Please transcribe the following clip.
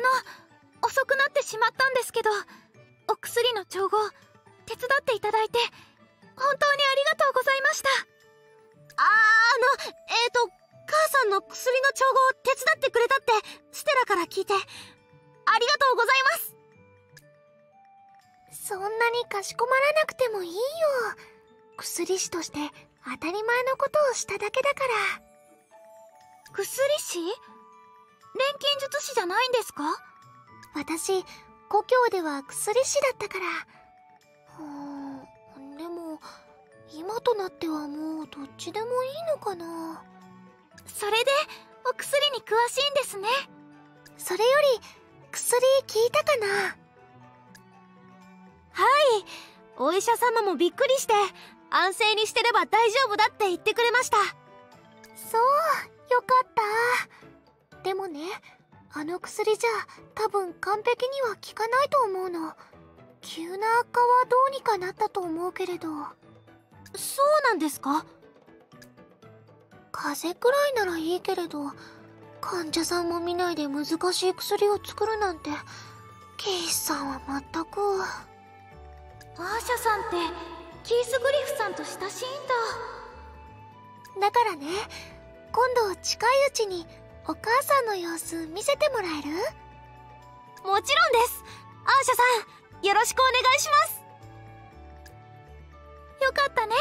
の遅くなってしまったんですけどお薬の調合手伝っていただいて本当にありがとうございました。ああのえっ、ー、と母さんの薬の調合手伝ってくれたってステラから聞いてありがとうございます。そんなにかしこまらなくてもいいよ。薬師として当たり前のことをしただけだから。薬師？錬金術師じゃないんですか？私故郷では薬師だったから。うんでも今となってはもうどっちでもいいのかな。それでお薬に詳しいんですね。それより薬聞いたかな。はい。お医者様もびっくりして安静にしてれば大丈夫だって言ってくれました。そうあの薬じゃ多分完璧には効かないと思うの。急な悪化はどうにかなったと思うけれど。そうなんですか？風邪くらいならいいけれど患者さんも見ないで難しい薬を作るなんてキースさんは全く。アーシャさんってキース・グリフさんと親しいんだ。だからね今度近いうちにお母さんの様子見せてもらえる？もちろんです。アーシャさんよろしくお願いします。よかったね。